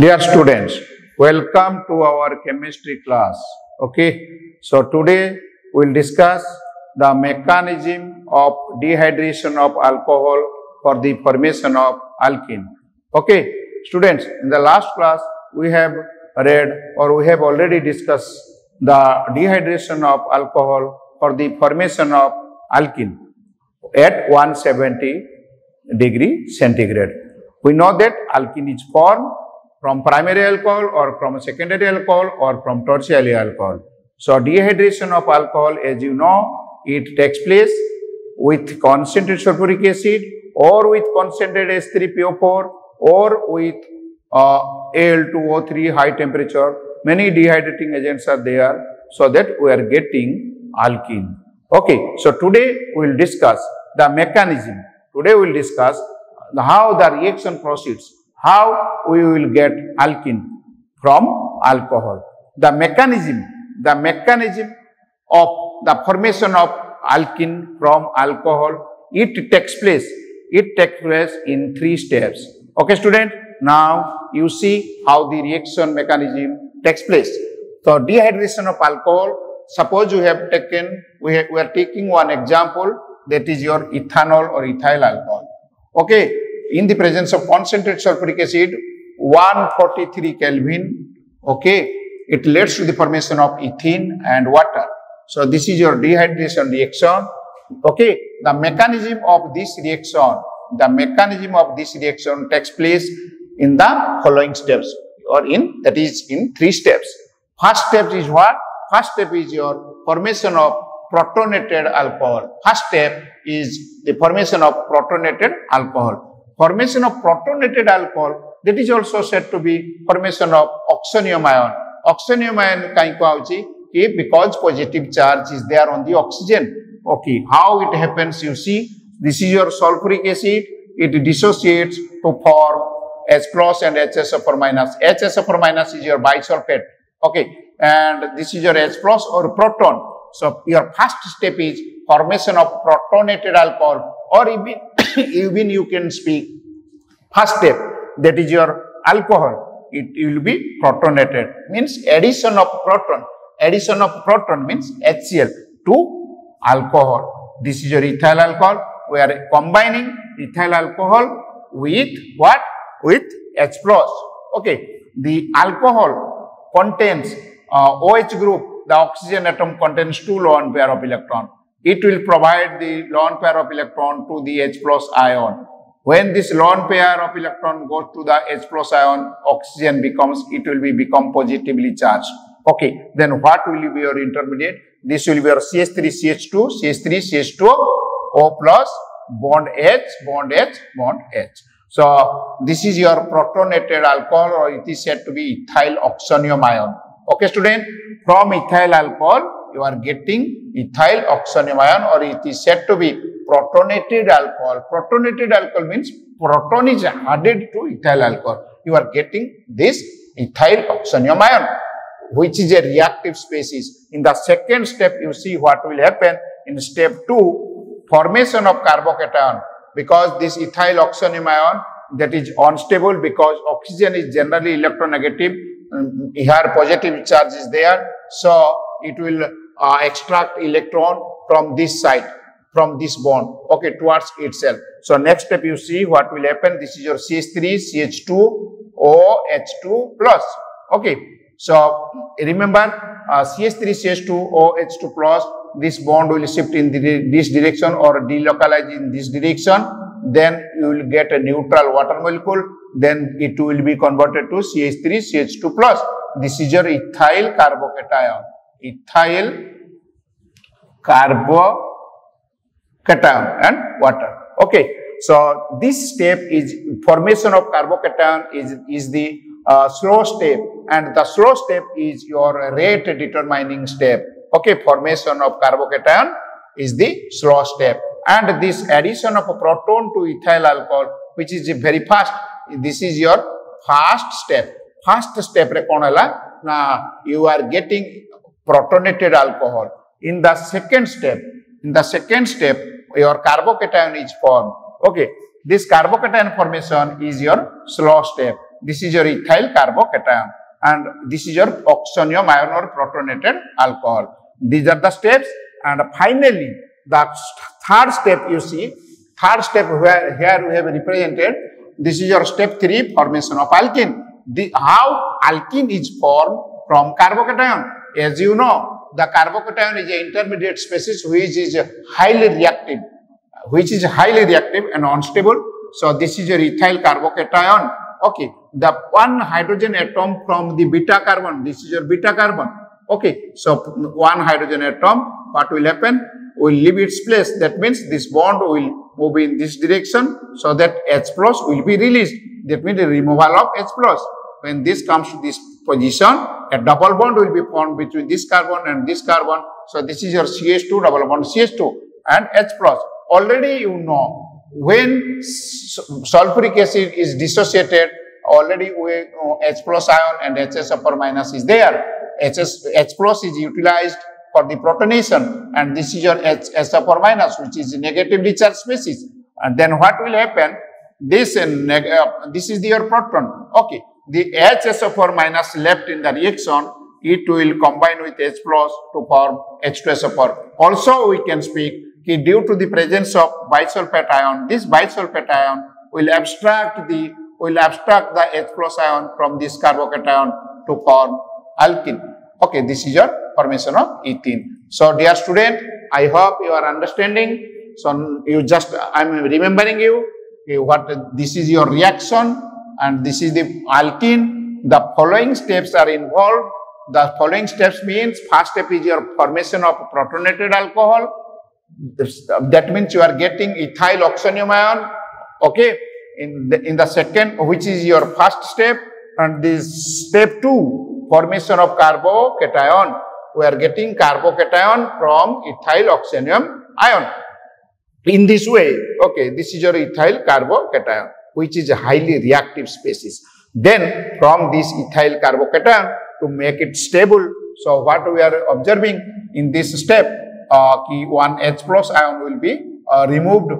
Dear students, welcome to our chemistry class. Okay, so today we'll discuss the mechanism of dehydration of alcohol for the formation of alkene. Okay, students, in the last class we have read or we have already discussed the dehydration of alcohol for the formation of alkene at 170 degree centigrade. We know that alkene is formed from primary alcohol or from secondary alcohol or from tertiary alcohol. So dehydration of alcohol as you know it takes place with concentrated sulfuric acid or with concentrated H3PO4 or with uh, Al2O3 high temperature. Many dehydrating agents are there so that we are getting alkene. Okay, so today we will discuss the mechanism. Today we will discuss how the reaction proceeds, how we will get alkene from alcohol. The mechanism, the mechanism of the formation of alkene from alcohol, it takes place, it takes place in three steps. Okay student, now you see how the reaction mechanism takes place. So dehydration of alcohol, suppose you have taken, we, ha- we are taking one example that is your ethanol or ethyl alcohol. Okay, in the presence of concentrated sulfuric acid, 143 Kelvin, okay, it leads to the formation of ethene and water. So this is your dehydration reaction. Okay, the mechanism of this reaction, the mechanism of this reaction takes place in the following steps or in that is in three steps. First step is what? First step is your formation of protonated alcohol. First step is the formation of protonated alcohol. Formation of protonated alcohol, that is also said to be formation of oxonium ion. Oxonium ion kain ko auchi? Because positive charge is there on the oxygen. Okay, how it happens you see, this is your sulfuric acid, it dissociates to form H plus and HSO minus. HSO minus is your bisulfate. Okay, and this is your H plus or proton. So your first step is formation of protonated alcohol or even even you can speak. First step that is your alcohol. It will be protonated. Means addition of proton. Addition of proton means HCl to alcohol. This is your ethyl alcohol. We are combining ethyl alcohol with what? With H plus. Okay. The alcohol contains uh, OH group the oxygen atom contains two lone pair of electron it will provide the lone pair of electron to the H plus ion when this lone pair of electron goes to the H plus ion, oxygen becomes, it will be become positively charged. Okay, then what will be your intermediate? This will be your CH3, CH2, CH3, CH2, O plus, bond H, bond H, bond H. So, this is your protonated alcohol or it is said to be ethyl oxonium ion. Okay, student, from ethyl alcohol, you are getting ethyl oxonium ion or it is said to be protonated alcohol. Protonated alcohol means proton is added to ethyl alcohol. You are getting this ethyl oxonium ion, which is a reactive species. In the second step, you see what will happen in step 2, formation of carbocation. Because this ethyl oxonium ion that is unstable because oxygen is generally electronegative, um, here positive charge is there. So, it will uh, extract electron from this side from this bond okay towards itself. So next step you see what will happen. This is your ch3 ch2 oh2 plus okay. So remember uh, ch3 ch2 oh2 plus this bond will shift in the, this direction or delocalize in this direction. Then you will get a neutral water molecule. Then it will be converted to ch3 ch2 plus. This is your ethyl carbocation ethyl carbocation and water. Okay, so this step is formation of carbocation is, is the uh, slow step and the slow step is your rate determining step. Okay, formation of carbocation is the slow step and this addition of a proton to ethyl alcohol which is very fast. This is your first step. First step re na you are getting protonated alcohol. In the second step, in the second step, your carbocation is formed. Okay, this carbocation formation is your slow step. this is your ethyl carbocation and this is your oxonium ion or protonated alcohol. These are the steps and finally the third step you see, third step where here we have represented, this is your step 3 formation of alkene. The, how alkene is formed from carbocation. As you know, the carbocation is an intermediate species which is highly reactive, which is highly reactive and unstable. So this is your ethyl carbocation. Okay, the one hydrogen atom from the beta carbon, this is your beta carbon. Okay, so one hydrogen atom, what will happen? Will leave its place. That means this bond will move in this direction so that H plus will be released. That means the removal of H plus. When this comes to this position, a double bond will be formed between this carbon and this carbon. So this is your CH2 double bond CH2 and H plus. Already you know when sulfuric acid is dissociated, already we, uh, H plus ion and HS upper minus is there. HS, H plus is utilized for the protonation and this is your H, S upper minus which is negatively charged species. And then what will happen? This, uh, this is your proton. Okay the HSO4 minus left in the reaction, it will combine with H plus to form H2SO4. Also, we can speak due to the presence of bisulfate ion, this bisulfate ion will abstract the will abstract the H plus ion from this carbocation to form alkene. Okay, this is your formation of ethene. So, dear student, I hope you are understanding. So, you just I am remembering you what this is your reaction and this is the alkene. The following steps are involved. The following steps means first step is your formation of protonated alcohol. That means you are getting ethyl oxonium ion. Okay. In the, in the second, which is your first step, and this step two, formation of carbocation. We are getting carbocation from ethyl oxonium ion. In this way, okay, this is your ethyl carbocation which is a highly reactive species. Then from this ethyl carbocation to make it stable, so what we are observing in this step, uh, one H plus ion will be uh, removed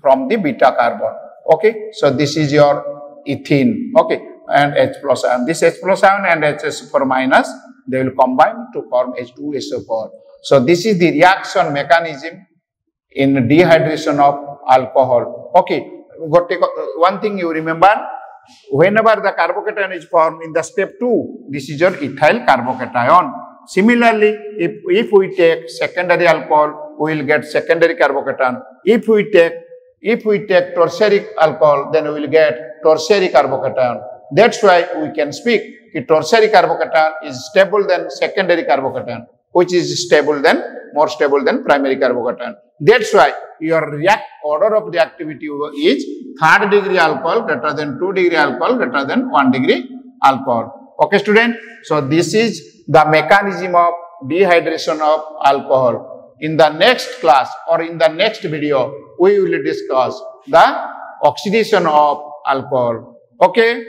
from the beta carbon. Okay, so this is your ethene. Okay, and H plus ion. This H plus ion and HS4 minus, they will combine to form H2SO4. So this is the reaction mechanism in dehydration of alcohol. Okay, Uh, one thing you remember, whenever the carbocation is formed in the step 2, this is your ethyl carbocation. Similarly, if, if we take secondary alcohol, we will get secondary carbocation. If we take if we take tertiary alcohol, then we will get tertiary carbocation. That's why we can speak that tertiary carbocation is stable than secondary carbocation, which is stable than more stable than primary carbocation. That's why your react order of reactivity is third degree alcohol greater than 2 degree alcohol greater than 1 degree alcohol. Okay student. So this is the mechanism of dehydration of alcohol. In the next class or in the next video, we will discuss the oxidation of alcohol. Okay.